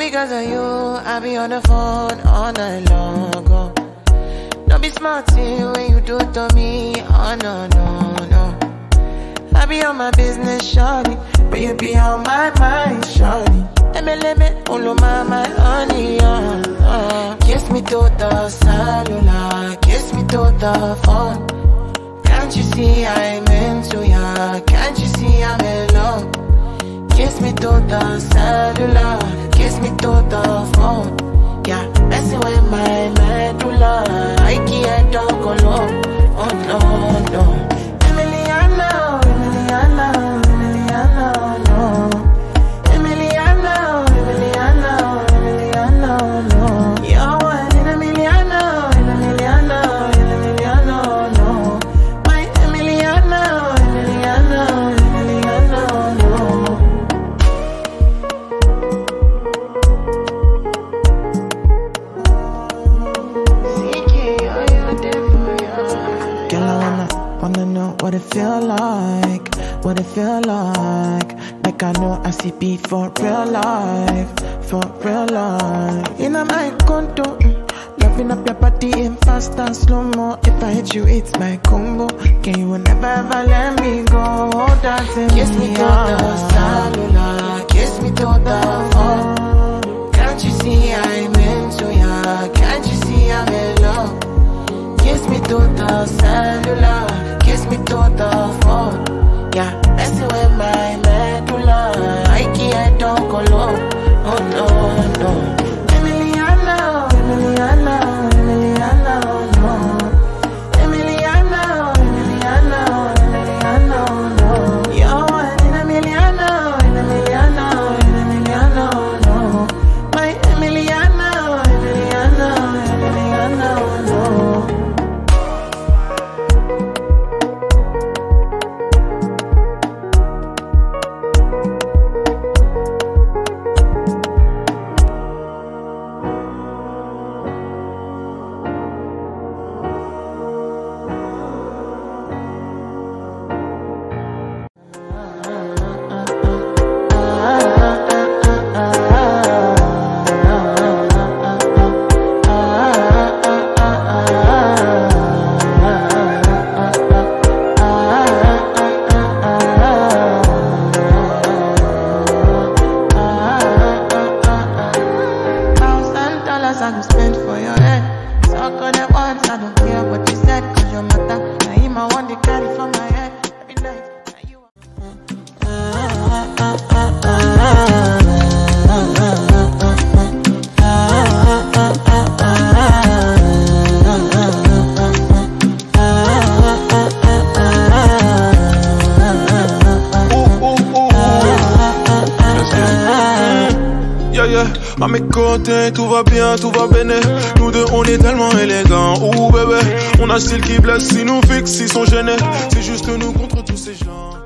Because of you, I be on the phone all night long. Oh. Don't be smart when you do it to me. Oh no, no, no. I be on my business, shawty. But you be on my mind, shawty. Let me let Emeleme, olo my, my honey, uh, uh. Kiss me to the cellular, kiss me to the phone. Can't you see I'm into ya? Can't you see I'm in love? Kiss me to the cellular, me the phone. What it feel like, what it feel like. Like I know I see beat for real life, for real life. In a my condo, mm, loving up your body in fast and slow mo. If I hit you, it's my combo. Can you never ever let me go? Dancing kiss me to the cellular, kiss me to the phone. Can't you see I'm into ya? Can't you see I'm in love? Kiss me to the cellular, Yeah, à mes côtés, tout va bien, tout va bien. Nous deux, on est tellement élégants. Ouh, bébé, on a style qui blesse, si nous fixe, ils sont gênés. C'est juste nous contre tous ces gens.